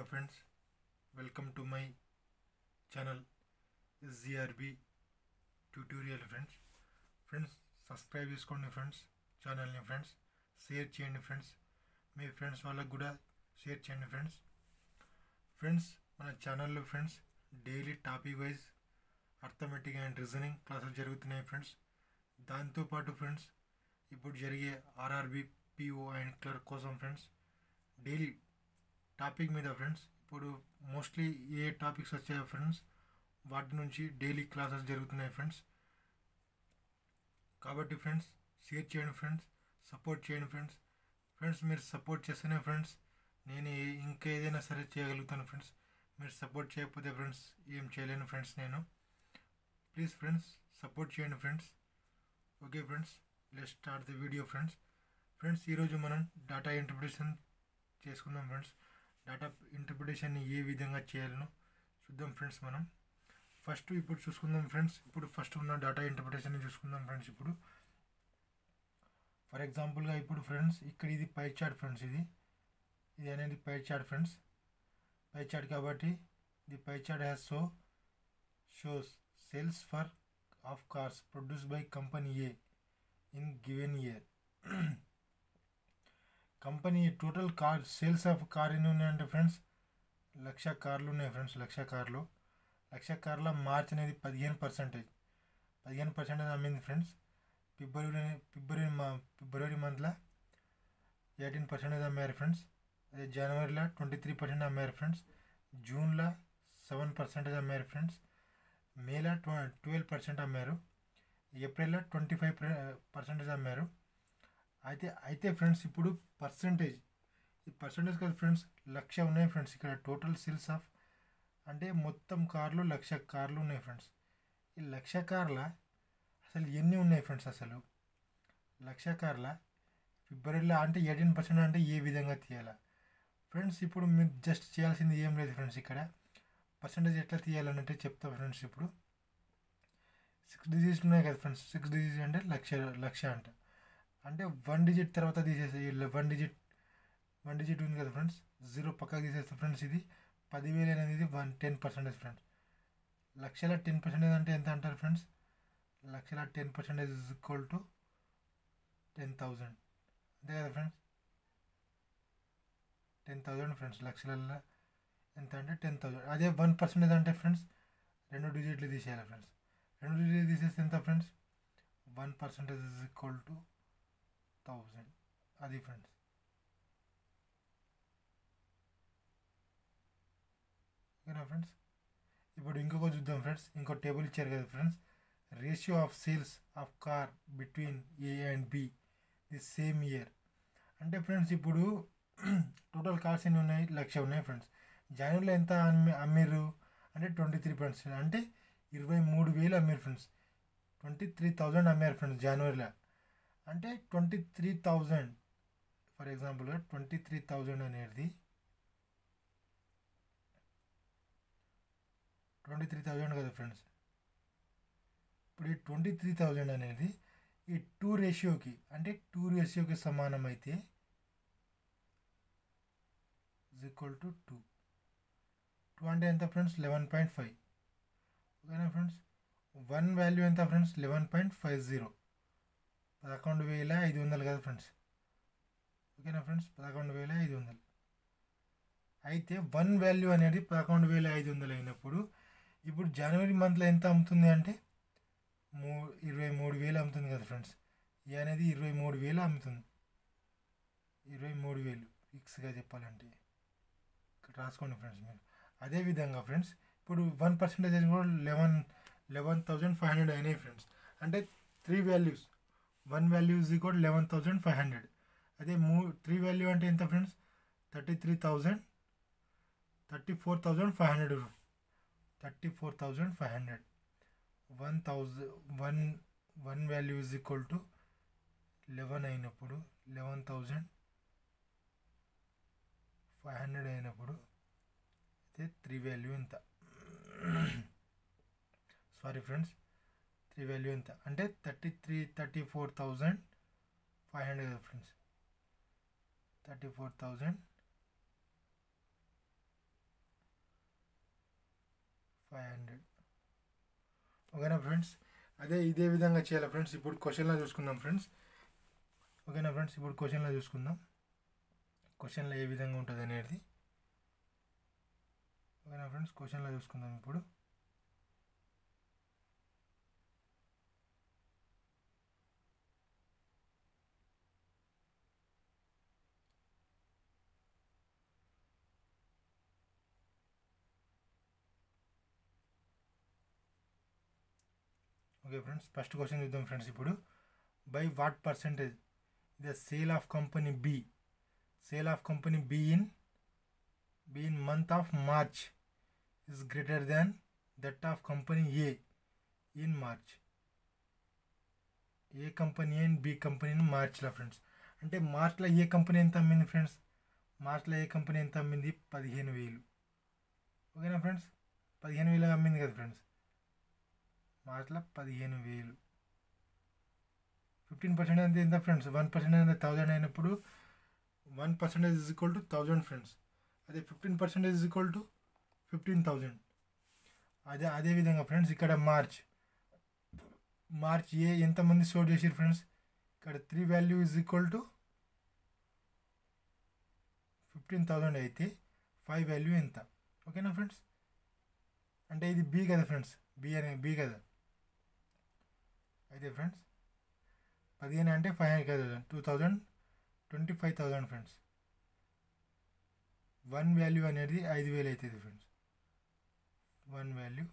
Hello friends, welcome to my channel ZRB tutorial friends friends subscribe చేసుకోండి friends ఛానల్ని friends share చేయండి friends మీ friends వాళ్ళకు కూడా షేర్ చేయండి ఫ్రెండ్స్ ఫ్రెండ్స్ మన ఛానల్లో friends daily topic wise arithmetic and reasoning క్లాసులు జరుగుతున్నాయి ఫ్రెండ్స్ దాంతోపాటు ఫ్రెండ్స్ ఇప్పుడు జరిగే ఆర్ఆర్బి పిఓ అండ్ క్లర్క్ కోసం ఫ్రెండ్స్ డైలీ టాపిక్ మీద ఫ్రెండ్స్. ఇప్పుడు మోస్ట్లీ ఏ టాపిక్స్ వచ్చాయో ఫ్రెండ్స్ వాటి నుంచి డైలీ క్లాసెస్ జరుగుతున్నాయి ఫ్రెండ్స్. కాబట్టి ఫ్రెండ్స్ షేర్ చేయండి ఫ్రెండ్స్ సపోర్ట్ చేయండి ఫ్రెండ్స్. ఫ్రెండ్స్ మీరు సపోర్ట్ చేస్తేనే ఫ్రెండ్స్ నేను ఇంకేదైనా ఇంకా ఏదైనా సరే చేయగలుగుతాను ఫ్రెండ్స్. మీరు సపోర్ట్ చేయకపోతే ఫ్రెండ్స్ ఏం చేయలేను ఫ్రెండ్స్ నేను. ప్లీజ్ ఫ్రెండ్స్ సపోర్ట్ చేయండి friends. Okay friends let start the video friends friends ఈరోజు మనం డేటా ఇంటర్ప్రిటేషన్ చేసుకుందాం ఫ్రెండ్స్. డేటా ఇంటర్ప్రిటేషన్ని ఏ విధంగా చేయాలనో చూద్దాం ఫ్రెండ్స్ మనం. ఫస్ట్ ఇప్పుడు చూసుకుందాం ఫ్రెండ్స్. ఇప్పుడు ఫస్ట్ ఉన్న డేటా ఇంటర్ప్రిటేషన్ని చూసుకుందాం ఫ్రెండ్స్ ఇప్పుడు. ఫర్ ఎగ్జాంపుల్గా ఇప్పుడు ఫ్రెండ్స్ ఇక్కడ ఇది పై చార్ట్ ఫ్రెండ్స్ ఇది. ఇది అనేది pie chart friends. Pie chart కాబట్టి the pie chart has so shows sales for of cars produce by company A in given year company total car sales of car ఎన్ని ఉన్నాయంటే friends? లక్ష కార్లు ఉన్నాయి friends లక్ష కార్లు. లక్ష కార్ల మార్చ్ అనేది పదిహేను percentage. పదిహేను పర్సెంటేజ్ అమ్మింది ఫ్రెండ్స్. ఫిబ్రవరి ఫిబ్రవరి మా ఫిబ్రవరి మంత్లో ఎయిటీన్ పర్సెంటేజ్ అమ్మారు ఫ్రెండ్స్. అదే జనవరిలో ట్వంటీ త్రీ పర్సెంట్ అమ్మారు ఫ్రెండ్స్. జూన్లో సెవెన్ పర్సెంటేజ్ అమ్మారు ఫ్రెండ్స్. మేలో ట్వ ట్వెల్వ్ పర్సెంట్ అమ్మారు ఏప్రిల్లో ట్వంటీ ఫైవ్ పర్సెంటేజ్ అమ్మారు అయితే అయితే ఫ్రెండ్స్ ఇప్పుడు పర్సంటేజ్ ఈ పర్సంటేజ్ కదా ఫ్రెండ్స్ లక్ష ఉన్నాయి ఫ్రెండ్స్. ఇక్కడ టోటల్ సేల్స్ ఆఫ్ అంటే మొత్తం కార్లు లక్ష కార్లు ఉన్నాయి ఫ్రెండ్స్. ఈ లక్ష కార్ల అసలు ఎన్ని ఉన్నాయి ఫ్రెండ్స్ అసలు? లక్ష కార్ల ఫిబ్రవరిలో అంటే ఎయిటీన్ పర్సెంట్ అంటే ఏ విధంగా తీయాలా? ఫ్రెండ్స్ ఇప్పుడు మీరు జస్ట్ చేయాల్సింది ఏం లేదు ఫ్రెండ్స్ ఇక్కడ. పర్సంటేజ్ ఎట్లా తీయాలని చెప్తా ఫ్రెండ్స్ ఇప్పుడు. సిక్స్ డిజిట్స్ ఉన్నాయి కదా ఫ్రెండ్స్. సిక్స్ డిజిట్స్ అంటే లక్ష లక్ష అంటే. అంటే వన్ డిజిట్ తర్వాత తీసేసేయాలి వన్ డిజిట్ వన్ డిజిట్ ఉంది కదా ఫ్రెండ్స్ జీరో పక్కకు తీసేస్తే ఫ్రెండ్స్ ఇది. పదివేలు అనేది వన్ టెన్ పర్సెంటేజ్ ఫ్రెండ్స్ లక్షల టెన్ పర్సెంటేజ్ అంటే ఎంత అంటారు ఫ్రెండ్స్ లక్షల ten percentage is equal to ten thousand అంతే కదా ఫ్రెండ్స్ టెన్ థౌజండ్ ఫ్రెండ్స్ లక్షలలో ఎంత అంటే టెన్ థౌజండ్ అదే వన్ పర్సెంటేజ్ అంటే ఫ్రెండ్స్ రెండు డిజిట్లు తీసేయాలి ఫ్రెండ్స్ రెండు డిజిట్లు తీసేస్తే ఎంత friends one percentage is equal to thousand అది ఫ్రెండ్స్ ఓకేనా ఫ్రెండ్స్ ఇప్పుడు ఇంకొక చూద్దాం ఫ్రెండ్స్ ఇంకో టేబుల్ ఇచ్చారు కదా friends ratio of sales of car between A and B the same year అంటే ఫ్రెండ్స్ ఇప్పుడు టోటల్ కార్స్ ఎన్ని ఉన్నాయి? లక్ష ఉన్నాయి ఫ్రెండ్స్ జనవరిలో ఎంత అమ్మి అమ్మిర్రు? అంటే ట్వంటీ త్రీ పర్సెంట్ అంటే ఇరవై మూడు వేలు అమ్మారు ఫ్రెండ్స్ ట్వంటీ త్రీ థౌజండ్ అమ్మారు ఫ్రెండ్స్ జనవరిలో అంటే ట్వంటీ త్రీ థౌజండ్ ఫర్ ఎగ్జాంపుల్గా ట్వంటీ త్రీ థౌజండ్ అనేది ట్వంటీ త్రీ థౌజండ్ కదా ఫ్రెండ్స్ ఇప్పుడు ఈ ట్వంటీ త్రీ థౌజండ్ అనేది ఈ టూ రేషియోకి అంటే టూ రేషియోకి సమానం అయితే is equal to two two అంటే ఎంత ఫ్రెండ్స్ లెవెన్ పాయింట్ ఫైవ్ ఓకేనా ఫ్రెండ్స్ వన్ వాల్యూ ఎంత friends eleven point five zero పదకొండు వేల ఐదు వందలు కదా ఫ్రెండ్స్ ఓకేనా ఫ్రెండ్స్ పదకొండు వేల ఐదు వందలు. అయితే వన్ వాల్యూ అనేది పదకొండు వేల ఐదు వందలు అయినప్పుడు ఇప్పుడు జనవరి మంత్లో ఎంత అమ్ముతుంది అంటే మూ ఇరవై మూడు వేలు అమ్ముతుంది కదా ఫ్రెండ్స్ ఇది అనేది ఇరవై మూడు వేలు అమ్ముతుంది. ఇరవై మూడు వేలు ఫిక్స్గా చెప్పాలంటే. ఇక్కడ రాసుకోండి ఫ్రెండ్స్ మీరు. అదేవిధంగా ఫ్రెండ్స్ ఇప్పుడు వన్ పర్సెంటేజ్ కూడా eleven eleven thousand five hundred అయినాయి ఫ్రెండ్స్ అంటే three values one value is equal eleven thousand five hundred. అదే మూ త్రీ వాల్యూ అంటే ఎంత friends? Thirty three thousand thirty four thousand five hundred thirty four thousand five hundred. One thousand one one value is equal to eleven అయినప్పుడు eleven thousand five hundred అయినప్పుడు అయితే three value ఎంత sorry friends. ఈ value ఎంత? అంటే thirty three thirty four thousand five hundred friends thirty four thousand five hundred ఓకేనా friends అదే ఇదే విధంగా చేయాలి ఫ్రెండ్స్ ఇప్పుడు క్వశ్చన్లో చూసుకుందాం ఫ్రెండ్స్ ఓకేనా ఫ్రెండ్స్ ఇప్పుడు క్వశ్చన్లో చూసుకుందాం. క్వశ్చన్లో ఏ విధంగా ఉంటుంది అనేది ఓకేనా ఫ్రెండ్స్ క్వశ్చన్లో చూసుకుందాం ఇప్పుడు. ఓకే ఫ్రెండ్స్ ఫస్ట్ క్వశ్చన్ చూద్దాం ఫ్రెండ్స్ ఇప్పుడు. By what percentage the sale of company B sale of company B in B in month of March is greater than that of company A in March A company and B కంపెనీని మార్చ్లో friends అంటే మార్చ్లో ఏ company ఎంత అమ్మింది friends మార్చ్లో ఏ company ఎంత అమ్మింది? పదిహేను వేలు. ఓకేనా ఫ్రెండ్స్ పదిహేను వేలు అమ్మింది కదా ఫ్రెండ్స్ మార్చిలో పదిహేను వేలు. ఫిఫ్టీన్ పర్సెంట్ అనేది ఎంత ఫ్రెండ్స్? వన్ పర్సెంట్ అనేది థౌజండ్ అయినప్పుడు one percentage is equal to thousand friends. అదే fifteen percentage is equal to fifteen thousand. అదే అదే విధంగా ఫ్రెండ్స్ ఇక్కడ మార్చ్. మార్చ్ ఏ ఎంతమంది స్టోర్ చేసారు ఫ్రెండ్స్? ఇక్కడ three value is equal to fifteen thousand అయితే ఫైవ్ వాల్యూ ఎంత? ఓకేనా ఫ్రెండ్స్? అంటే ఇది బి కదా ఫ్రెండ్స్? బి అనే బి కదా. అయితే ఫ్రెండ్స్ పదిహేను అంటే ఫైవ్ హండ్రెడ్ కదా two thousand twenty five thousand friends one value అనేది ఐదు వేలు అవుతుంది friends one value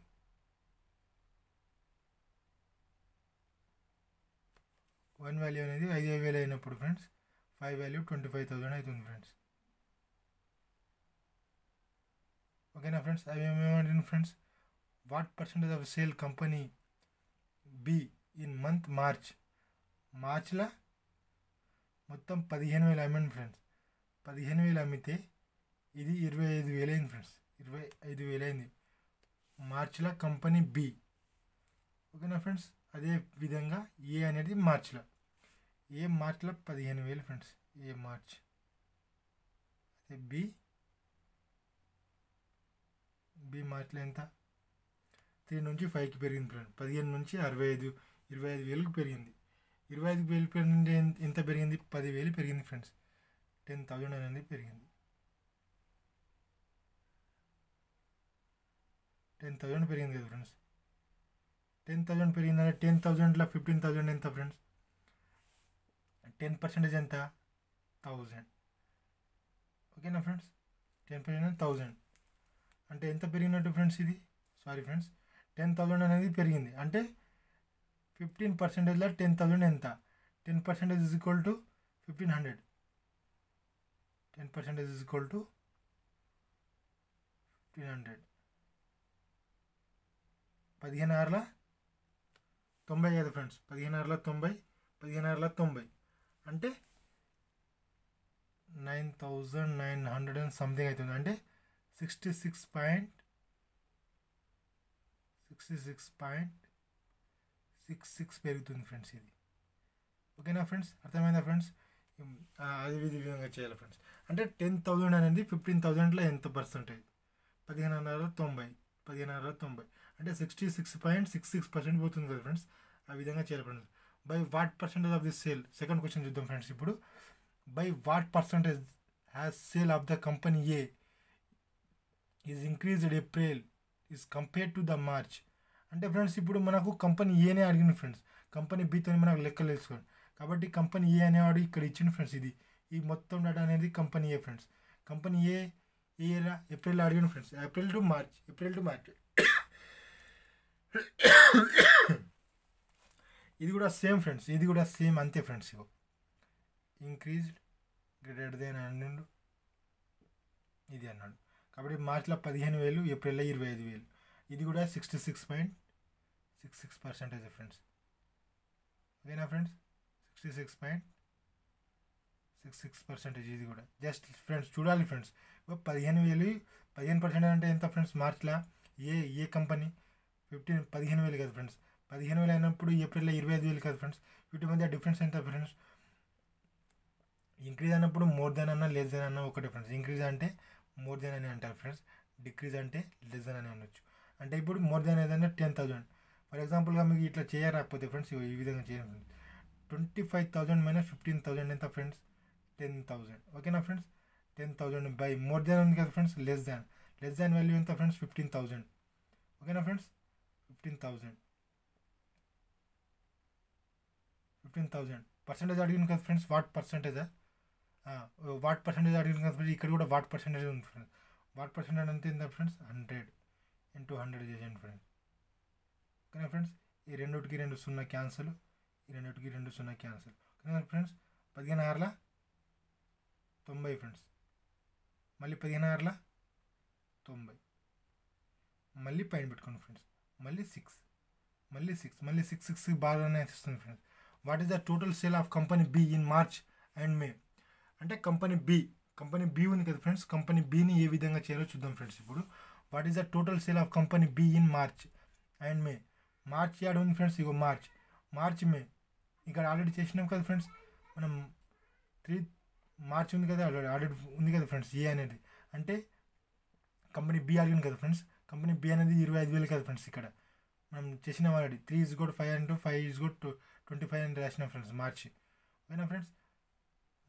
one value అనేది ఐదు వేలు అయినప్పుడు friends five value twenty five thousand అవుతుంది ఫ్రెండ్స్ ఓకేనా ఫ్రెండ్స్ అవి ఏమేమంటుంది friends what percentage of sale company B in month March. మార్చ్లో మొత్తం పదిహేను వేలు అమ్మింది ఫ్రెండ్స్. పదిహేను వేలు అమ్మితే ఇది ఇరవై ఐదు వేలు అయింది ఫ్రెండ్స్. ఇరవై ఐదు వేలు అయింది మార్చ్లో కంపెనీ బి. ఓకేనా ఫ్రెండ్స్? అదే విధంగా ఏ అనేది మార్చ్లో. ఏ మార్చ్లో పదిహేను వేలు ఫ్రెండ్స్. A March. అదే బి. బి మార్చ్లో ఎంత? త్రీ నుంచి ఫైవ్కి పెరిగింది ఫ్రెండ్ పదిహేను నుంచి అరవై ఐదు ఇరవై ఐదు వేలకు పెరిగింది. ఇరవై ఐదు వేలు పెరిగింది ఎంత పెరిగింది? పదివేలు పెరిగింది ఫ్రెండ్స్. టెన్ థౌజండ్ అనేది పెరిగింది. టెన్ థౌజండ్ పెరిగింది కదా ఫ్రెండ్స్. టెన్ థౌజండ్ పెరిగిందంటే టెన్ థౌజండ్లో ఫిఫ్టీన్ థౌజండ్ ఎంత ఫ్రెండ్స్? టెన్ పర్సెంటేజ్ ఎంత? థౌజండ్. ఓకేనా ఫ్రెండ్స్? Ten percent thousand. అంటే ఎంత పెరిగినట్టు ఫ్రెండ్స్ ఇది? Sorry friends. టెన్ థౌజండ్ అనేది పెరిగింది. అంటే ఫిఫ్టీన్ పర్సెంటేజ్లో టెన్ థౌజండ్ ఎంత? Ten percentage is equal to fifteen hundred. Ten percentage is equal to fifteen hundred. పదిహేను ఆరుల తొంభై కదా ఫ్రెండ్స్? పదిహేను ఆరుల తొంభై పదిహేను ఆరుల తొంభై. అంటే nine thousand nine hundred and something అవుతుంది అంటే sixty six point sixty six point six six పెరుగుతుంది ఫ్రెండ్స్ ఇది. ఓకేనా ఫ్రెండ్స్? అర్థమైందా ఫ్రెండ్స్? అది విధి విధంగా చేయాలి ఫ్రెండ్స్. అంటే టెన్ థౌజండ్ అనేది ఫిఫ్టీన్ థౌజండ్లో ఎంత పర్సెంటేజ్ పదిహేను వందల తొంభై పదిహేను వందల తొంభై. అంటే sixty six point six six percent పోతుంది కదా ఫ్రెండ్స్? ఆ విధంగా చేయాలి friends. By what percentage of the sale second question చూద్దాం ఫ్రెండ్స్ ఇప్పుడు. By what percentage has sale of the company A is increased April is compare to the March అంటే friends ఇప్పుడు మనకు కంపెనీ ఏనే అడిగింది ఫ్రెండ్స్? కంపెనీ బీతో మనకు లెక్కలు తెలుసుకోండి. కాబట్టి కంపెనీ ఏ అనేవాడు ఇక్కడ ఇచ్చింది ఫ్రెండ్స్ ఇది. ఈ మొత్తం డేటా అనేది company A friends? Company A A April అడిగిన friends? April to March April to March. ఇది కూడా సేమ్ ఫ్రెండ్స్ ఇది కూడా సేమ్ అంతే ఫ్రెండ్స్ ఇగో. ఇంక్రీజ్డ్ గ్రేటర్ దెన్ అన్నాడు ఇది అన్నాడు. కాబట్టి మార్చిలో పదిహేను వేలు ఏప్రిల్లో ఇరవై ఐదు వేలు. ఇది కూడా sixty six point six six percentage friends ఓకేనా friends sixty six point six six percentage ఇది కూడా. జస్ట్ ఫ్రెండ్స్ చూడాలి ఫ్రెండ్స్ పదిహేను వేలు పదిహేను పర్సెంట్ అంటే ఎంత ఫ్రెండ్స్ మార్చ్లా ఏ ఏ కంపెనీ ఫిఫ్టీన్ పదిహేను వేలు కదా ఫ్రెండ్స్ పదిహేను వేలు అయినప్పుడు ఏప్రిల్లో ఇరవై ఐదు వేలు కదా ఫ్రెండ్స్ వీటి మధ్య డిఫరెన్స్ ఎంత ఫ్రెండ్స్ ఇంక్రీజ్ అయినప్పుడు మోర్ దెన్ అన్న లెస్ దెన్ అన్న ఒకటే ఫ్రెండ్స్ ఇంక్రీజ్ అంటే మోర్ దెన్ అని అంటారు ఫ్రెండ్స్ డిక్రీజ్ అంటే లెస్ దెన్ అని అనొచ్చు. అంటే ఇప్పుడు మోర్ దాన్ ఏదైనా టెన్ థౌజండ్ ఫర్ ఎగ్జాంపుల్గా మీకు ఇట్లా చేయరాకపోతే ఫ్రెండ్స్ ఇగో ఈ విధంగా చేయండి friends twenty five thousand minus fifteen thousand ఎంత ఫ్రెండ్స్ టెన్ థౌజండ్ ఓకేనా friends ten thousand by more than ఉంది కదా friends less than less than value ఎంత ఫ్రెండ్స్ ఫిఫ్టీన్ థౌజండ్ ఓకేనా friends fifteen thousand fifteen thousand percentage అడిగింది కదా friends what పర్సెంటేజా what percentage అడిగింది కదా ఫ్రెండ్స్ ఇక్కడ కూడా వాట్ పర్సెంటేజ్ ఉంది ఫ్రెండ్స్ వాట్ పర్సెంటేజ్ అంటే ఎంత ఫ్రెండ్స్ హండ్రెడ్ ఇంటూ హండ్రెడ్ చేసేయండి ఫ్రెండ్స్ ఓకేనా ఫ్రెండ్స్ ఈ రెండుకి రెండు సున్నా క్యాన్సల్ ఈ రెండుకి రెండు సున్నా క్యాన్సల్ ఓకేనా ఫ్రెండ్స్ పదిహేను ఆరుల తొంభై ఫ్రెండ్స్ మళ్ళీ పదిహేను ఆరుల తొంభై. మళ్ళీ పైన పెట్టుకోండి ఫ్రెండ్స్ మళ్ళీ సిక్స్ మళ్ళీ సిక్స్ మళ్ళీ సిక్స్ సిక్స్ బాగానే వస్తుంది friends what is the total sale of company B in March and May అంటే కంపెనీ బి కంపెనీ బి ఉంది కదా ఫ్రెండ్స్ కంపెనీ బిని ఏ విధంగా చేయాలో చూద్దాం ఫ్రెండ్స్ ఇప్పుడు. What is the total sale of company B in March and May March add ఉంది friends ఇగో March March May ఇక్కడ ఆల్రెడీ చేసినాం కదా ఫ్రెండ్స్ మనం త్రీ మార్చ్ ఉంది కదా ఆల్రెడీ ఆల్రెడీ ఉంది కదా ఫ్రెండ్స్ ఏ అనేది. అంటే కంపెనీ బి అడిగింది కదా ఫ్రెండ్స్ కంపెనీ బి అనేది ఇరవై ఐదు వేలు కదా ఫ్రెండ్స్ ఇక్కడ. మనం చేసినాం already three is good five and five is good twenty five అని రాసినాం ఫ్రెండ్స్ మార్చ్ ఓకేనా friends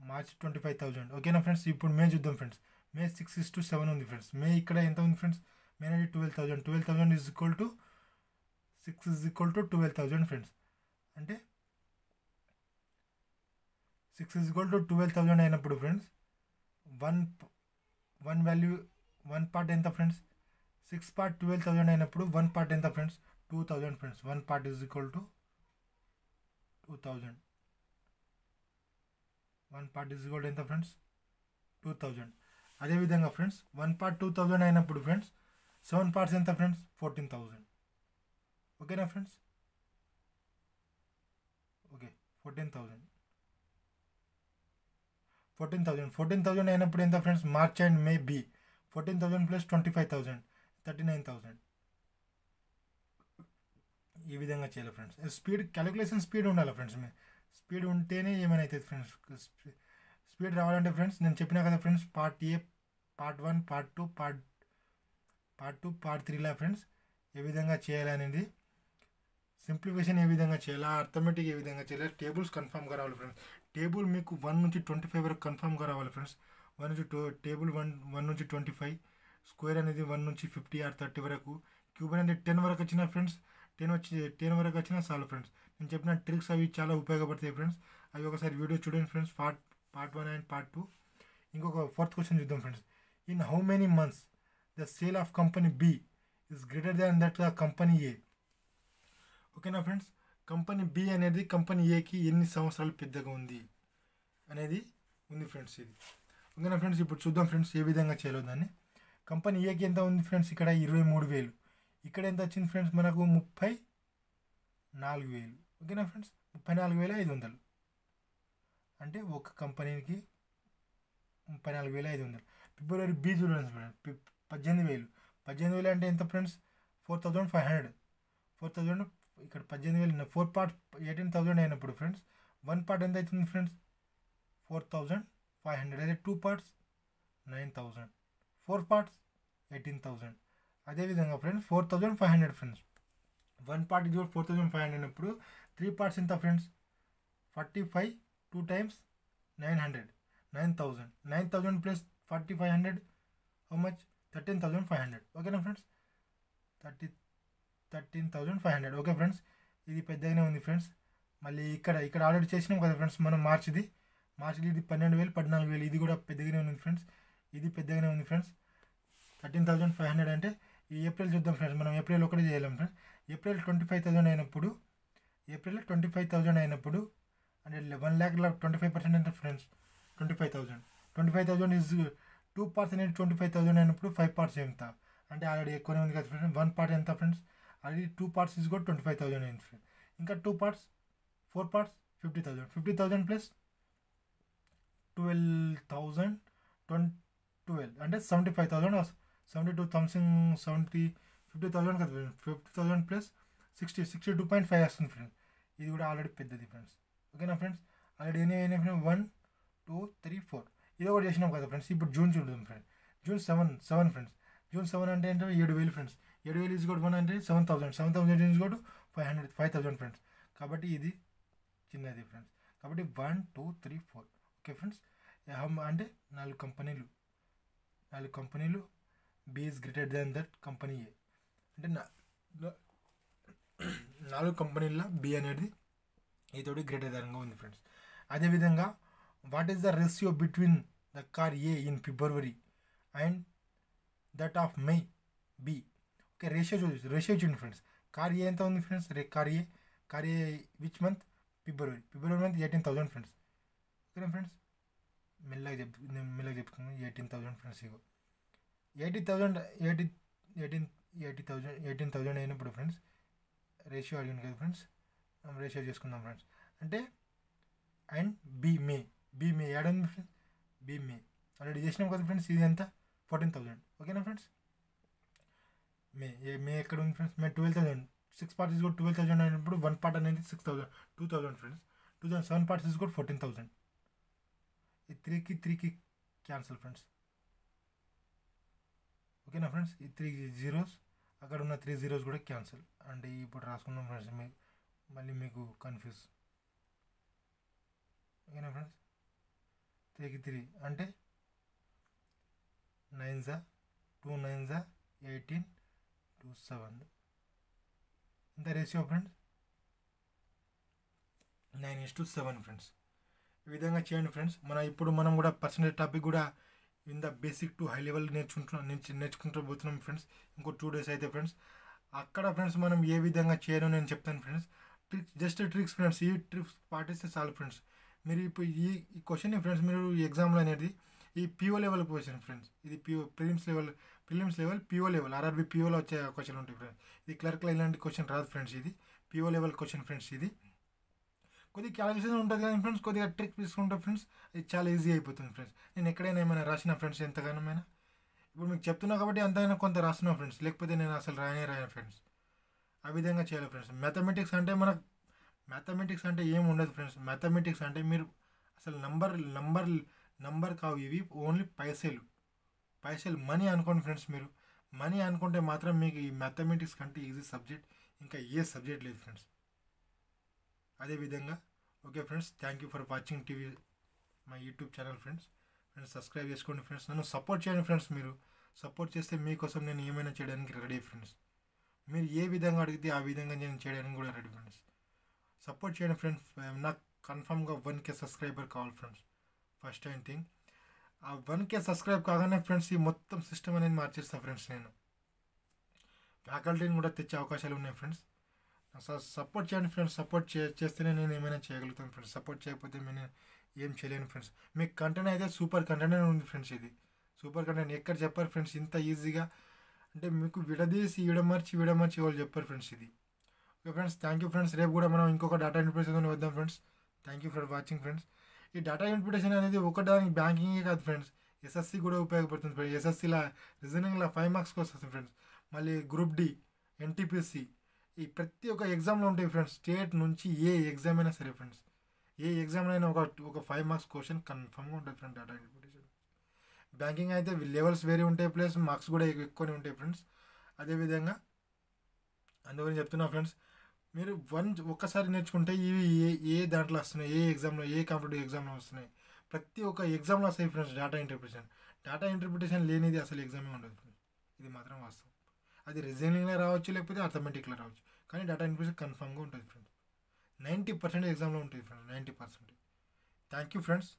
March twenty five thousand ఓకేనా ఫ్రెండ్స్ ఇప్పుడు మేము చూద్దాం friends May six is to seven ఉంది ఫ్రెండ్స్ మే ఇక్కడ ఎంత ఉంది ఫ్రెండ్స్ మే అనేది twelve thousand twelve thousand is equal to six is equal to twelve thousand friends అంటే six is equal to twelve thousand అయినప్పుడు friends one one value one part ఎంత friends six part twelve thousand అయినప్పుడు one part ఎంత friends two thousand friends one part is equal to two thousand one part is equal ఎంత friends two thousand అదేవిధంగా friends one part two thousand అయినప్పుడు friends seven parts ఎంత friends fourteen thousand ఓకేనా friends okay fourteen thousand fourteen thousand fourteen thousand అయినప్పుడు ఎంత friends March and May B fourteen thousand plus twenty five thousand thirty nine thousand ఈ విధంగా చేయాలి friends speed calculation speed ఉండాలి friends మీ speed ఉంటేనే ఏమైనా అవుతుంది ఫ్రెండ్స్ స్పీడ్ రావాలంటే ఫ్రెండ్స్ నేను చెప్పినా కదా friends part A part one part two part part two part త్రీలా friends ఏ విధంగా చేయాలనేది సింప్లిఫికేషన్ ఏ విధంగా చేయాలా అర్థమెటిక్ ఏ విధంగా చేయాలి టేబుల్స్ కన్ఫామ్గా రావాలి ఫ్రెండ్స్. టేబుల్ మీకు వన్ నుంచి ట్వంటీ ఫైవ్ వరకు కన్ఫామ్గా రావాలి ఫ్రెండ్స్. వన్ నుంచి టూ టేబుల్ వన్ వన్ నుంచి ట్వంటీ ఫైవ్ స్క్వేర్ అనేది వన్ నుంచి ఫిఫ్టీ ఆర్ థర్టీ వరకు క్యూబ్ అనేది టెన్ వరకు వచ్చిన ఫ్రెండ్స్ టెన్ వచ్చి టెన్ వరకు వచ్చినా చాలు ఫ్రెండ్స్. నేను చెప్పిన ట్రిక్స్ అవి చాలా ఉపయోగపడతాయి ఫ్రెండ్స్. అవి ఒకసారి వీడియో చూడండి friends part part one and part two ఇంకొక ఫోర్త్ క్వశ్చన్ చూద్దాం friends in how many months the sale of company B is greater than that the company A ఓకేనా ఫ్రెండ్స్ కంపెనీ బి అనేది company ఏకి ఎన్ని సంవత్సరాలు పెద్దగా ఉంది అనేది ఉంది ఫ్రెండ్స్ ఇది. ఓకేనా ఫ్రెండ్స్ ఇప్పుడు చూద్దాం ఫ్రెండ్స్ ఏ విధంగా చేయలేదు దాన్ని. కంపెనీ ఏకి ఎంత ఉంది ఫ్రెండ్స్ ఇక్కడ ఇరవై మూడు వేలు. ఇక్కడ ఎంత వచ్చింది ఫ్రెండ్స్ మనకు ముప్పై నాలుగు వేలు. ఓకేనా ఫ్రెండ్స్ ముప్పై నాలుగు వేల ఐదు వందలు. అంటే ఒక కంపెనీకి ముప్పై నాలుగు వేల ఐదు వందలు. ఫిబ్రవరి బి చూడండి ఫ్రెండ్స్. పద్దెనిమిది వేలు. పద్దెనిమిది వేలు అంటే ఎంత friends? Four thousand five hundred. Four thousand ఇక్కడ పద్దెనిమిది వేలు ఫోర్ పార్ట్ ఎయిటీన్ థౌజండ్ అయినప్పుడు ఫ్రెండ్స్. వన్ పార్ట్ ఎంత అవుతుంది friends? Four thousand five hundred. అదే two parts? Nine thousand. Four parts? Eighteen thousand. అదేవిధంగా friends four thousand five hundred friends. One part ఇది four thousand five hundred అయినప్పుడు three parts ఎంత friends? Forty five two times nine hundred nine thousand nine thousand plus forty five hundred how much? Thirteen thousand five hundred. ఓకేనా friends? Thirty thirteen thousand five hundred. Okay friends? ఇది పెద్దగానే ఉంది friends. మళ్ళీ ఇక్కడ ఇక్కడ already చేసినాం కదా friends మనం మార్చిది. మార్చిది ఇది పన్నెండు వేలు పద్నాలుగు వేలు. ఇది కూడా పెద్దగానే ఉంది ఫ్రెండ్స్. ఇది పెద్దగానే ఉంది friends. Thirteen thousand five hundred అంటే ఈ ఏప్రిల్ చూద్దాం ఫ్రెండ్స్. మనం ఏప్రిల్ ఒకటి చేయలేం friends. April twenty five thousand అయినప్పుడు ఏప్రిల్ ట్వంటీ ఫైవ్ థౌజండ్ అయినప్పుడు అంటే eleven lakh twenty five percent అంటే friends twenty five thousand twenty five thousand is two parts అనేది ట్వంటీ ఫైవ్ థౌజండ్ అయినప్పుడు ఫైవ్ పార్ట్స్ ఎంత? అంటే ఆల్రెడీ ఎక్కువనే ఉంది కదా ఫ్రెండ్స్ వన్ పార్ట్ ఎంత friends already two parts is కూడా ట్వంటీ ఫైవ్ థౌజండ్ అయింది ఫ్రెండ్స్ ఇంకా two parts four parts fifty thousand fifty thousand plus twelve thousand twenty twelve అంటే seventy five thousand seventy two thousand seventy fifty thousand కదా friends fifty thousand plus sixty sixty two point five వస్తుంది friends ఇది కూడా already పెద్దది friends ఓకేనా friends already ఎన్ని అయినాయి friend one two three four ఇది ఒకటి చేసినాం కదా ఫ్రెండ్స్ ఇప్పుడు జూన్ చూద్దాం friends June seven seven friends June seven అంటే ఏంటంటే ఏడు వేలు ఫ్రెండ్స్ ఏడు వేలు ఈజ్ వన్ అంటే seven thousand seven thousand is five hundred five thousand friends కాబట్టి ఇది చిన్నది ఫ్రెండ్స్ కాబట్టి one two three four okay friends అంటే నాలుగు కంపెనీలు. నాలుగు కంపెనీలు B is greater than that company A అంటే నా నాలుగు కంపెనీల బి అనేది ఇతోటి గ్రేటర్ దాన్గా ఉంది ఫ్రెండ్స్ అదేవిధంగా what is the ratio between the car A in February and that of May B okay ratio చూసి రేషియో చూడండి ఫ్రెండ్స్ కార్ ఏ ఎంత ఉంది friends ray car A car A which month February February month eighteen thousand friends ఓకేనా friends మెల్లగా చెప్ నేను మెల్లగా చెప్తున్నాను ఎయిటీన్ థౌసండ్ ఫ్రెండ్స్ ఇగో. Eighty thousand eighty eighteen eighty thousand eighteen thousand అయినప్పుడు ఫ్రెండ్స్ రేషియో అడిగింది కదా ఫ్రెండ్స్ రేషియో చేసుకుందాం ఫ్రెండ్స్ అంటే and B May. B May. ఏడుంది ఫ్రెండ్స్ బి మే. ఆల్రెడీ చేసినాం కదా ఫ్రెండ్స్ ఇది ఎంత? ఫోర్టీన్ థౌజండ్ ఓకేనా ఫ్రెండ్స్ మే. ఏ మే ఎక్కడ ఉంది friends May twelve thousand six parts కూడా ట్వెల్వ్ థౌసండ్ అయినప్పుడు వన్ పార్ట్ అనేది six thousand two thousand friends two thousand seven parts కూడా ఫోర్టీన్ థౌసండ్ ఈ త్రీకి త్రీకి క్యాన్సిల్ ఫ్రెండ్స్ ఓకేనా ఫ్రెండ్స్ ఈ త్రీ జీరోస్ అక్కడ ఉన్న త్రీ జీరోస్ కూడా క్యాన్సిల్ అంటే ఇప్పుడు రాసుకున్నాం ఫ్రెండ్స్ మీ మళ్ళీ మీకు కన్ఫ్యూజ్ ఓకేనా ఫ్రెండ్స్ త్రీకి త్రీ అంటే నైన్ జా టూ నైన్ జా ఎయిటీన్ టూ సెవెన్ ఇంత ratio friends nine is to seven friends ఈ విధంగా చేయండి ఫ్రెండ్స్ మన ఇప్పుడు మనం కూడా పర్సనల్ టాపిక్ కూడా in the basic to high level నేర్చుకుంటున్నాం నేర్చు నేర్చుకుంటూ పోతున్నాం ఫ్రెండ్స్ ఇంకో టూ డేస్ అయితే ఫ్రెండ్స్ అక్కడ ఫ్రెండ్స్ మనం ఏ విధంగా చేయను నేను చెప్తాను friends tricks just tricks friends ఈ ట్రిక్స్ పాటిస్తే చాలు ఫ్రెండ్స్ మీరు ఇప్పుడు ఈ ఈ క్వశ్చన్ ఫ్రెండ్స్ మీరు ఎగ్జామ్లో అనేది ఈ పిఓ లెవెల్ క్వశ్చన్ ఫ్రెండ్స్ ఇది PO prelims level prelims level PO level RRB పిఓలో వచ్చే క్వశ్చన్ ఉంటాయి ఫ్రెండ్స్ ఇది క్లర్క్లో ఇలాంటి క్వశ్చన్ రాదు ఫ్రెండ్స్ ఇది. పిఓ లెవెల్ క్వశ్చన్ ఫ్రెండ్స్ ఇది. కొద్దిగా క్యాలిక్యులేషన్ ఉంటుంది కానీ ఫ్రెండ్స్ కొద్దిగా ట్రిక్ తీసుకుంటే ఫ్రెండ్స్ ఇది చాలా ఈజీ అయిపోతుంది ఫ్రెండ్స్ నేను ఎక్కడైనా ఏమైనా రాసిన ఫ్రెండ్స్ ఎంతగానోమైనా. ఇప్పుడు మీకు చెప్తున్నా కాబట్టి అంతైనా కొంత రాస్తున్నా ఫ్రెండ్స్ లేకపోతే నేను అసలు రాయనే రాయను ఫ్రెండ్స్ ఆ విధంగా చేయాలి ఫ్రెండ్స్. మ్యాథమెటిక్స్ అంటే మనకు మ్యాథమెటిక్స్ అంటే ఏం ఉండదు ఫ్రెండ్స్. మ్యాథమెటిక్స్ అంటే మీరు అసలు నంబర్ నంబర్ నంబర్ కావు. ఇవి ఓన్లీ పైసలు. పైసలు మనీ అనుకోండి ఫ్రెండ్స్ మీరు. మనీ అనుకుంటే మాత్రం మీకు ఈ మ్యాథమెటిక్స్ కంటే ఈజీ సబ్జెక్ట్ ఇంకా ఏ సబ్జెక్ట్ లేదు ఫ్రెండ్స్. అదేవిధంగా okay friends thank you for watching TV my YouTube channel friends friends subscribe చేసుకోండి ఫ్రెండ్స్. నన్ను సపోర్ట్ చేయండి ఫ్రెండ్స్ మీరు. సపోర్ట్ చేస్తే మీకోసం నేను ఏమైనా చేయడానికి రెడీ ఫ్రెండ్స్. మీరు ఏ విధంగా అడిగితే ఆ విధంగా నేను చేయడానికి కూడా రెడీ ఫ్రెండ్స్ సపోర్ట్ చేయండి ఫ్రెండ్స్ నాకు కన్ఫామ్గా వన్ కే సబ్స్క్రైబర్ కావాలి ఫ్రెండ్స్ ఫస్ట్ టైం థింగ్ ఆ వన్ కే సబ్స్క్రైబ్ కాగానే ఫ్రెండ్స్ ఈ మొత్తం సిస్టమ్ అనేది మార్చేస్తాను ఫ్రెండ్స్ నేను. ఫ్యాకల్టీని కూడా తెచ్చే అవకాశాలు ఉన్నాయి ఫ్రెండ్స్ సపోర్ట్ చేయండి ఫ్రెండ్స్ సపోర్ట్ చే చేస్తేనే నేను ఏమైనా చేయగలుగుతాను ఫ్రెండ్స్ సపోర్ట్ చేయకపోతే నేను ఏం చేయలేను ఫ్రెండ్స్ మీకు కంటెంట్ అయితే సూపర్ కంటెంట్ ఉంది ఫ్రెండ్స్ ఇది. సూపర్ కంటెంట్ ఎక్కడ చెప్పారు ఫ్రెండ్స్ ఇంత ఈజీగా అంటే మీకు విడదీసి విడమర్చి విడమర్చి వాళ్ళు చెప్పారు ఫ్రెండ్స్ ఇది. Okay friends thank you friends. రేపు కూడా మనం ఇంకొక డేటా ఇంటర్ప్రిటేషన్ వద్దాం friends. Thank you for watching friends ఈ డేటా ఇంటర్ప్రిటేషన్ అనేది ఒకదానికి బ్యాంకింగే కాదు ఫ్రెండ్స్. ఎస్ఎస్సి కూడా ఉపయోగపడుతుంది ఫ్రెండ్స్. ఎస్ఎస్సిలా రీజనింగ్లో ఫైవ్ మార్క్స్కి వస్తుంది ఫ్రెండ్స్. మళ్ళీ గ్రూప్ డి ఎన్టీపీసీ ఈ ప్రతి ఒక్క ఎగ్జామ్లో ఉంటాయి ఫ్రెండ్స్. స్టేట్ నుంచి ఏ ఎగ్జామ్ అయినా సరే ఫ్రెండ్స్. ఏ ఎగ్జామ్లో అయినా ఒక ఒక ఫైవ్ మార్క్స్ క్వశ్చన్ కన్ఫర్మ్గా ఉంటుంది ఫ్రెండ్స్ డేటా ఇంటర్ప్రిటేషన్ బ్యాంకింగ్ అయితే లెవెల్స్ వేరే ఉంటాయి ప్లస్ మార్క్స్ కూడా ఎక్కువనే ఉంటాయి ఫ్రెండ్స్. అదేవిధంగా అందుకని చెప్తున్నా ఫ్రెండ్స్ మీరు వన్ ఒక్కసారి నేర్చుకుంటే ఇవి ఏ ఏ దాంట్లో వస్తున్నాయి ఏ ఎగ్జామ్లో ఏ కాంపిటేటివ్ ఎగ్జామ్లో వస్తున్నాయి ప్రతి ఒక్క ఎగ్జామ్లో వస్తాయి friends data interpretation. Data interpretation లేనిది అసలు ఎగ్జామే ఉండదు ఇది మాత్రం వాస్తవం. అది రిజైనింగ్లో రావచ్చు లేకపోతే అథమెటిక్లో రావచ్చు. కానీ డేటా ఇంటర్ప్రిటేషన్ కన్ఫామ్గా ఉంటుంది ఫ్రెండ్స్. నైంటీ పర్సెంట్ ఎగ్జామ్లో ఉంటుంది friends ninety percent. Thank you friends.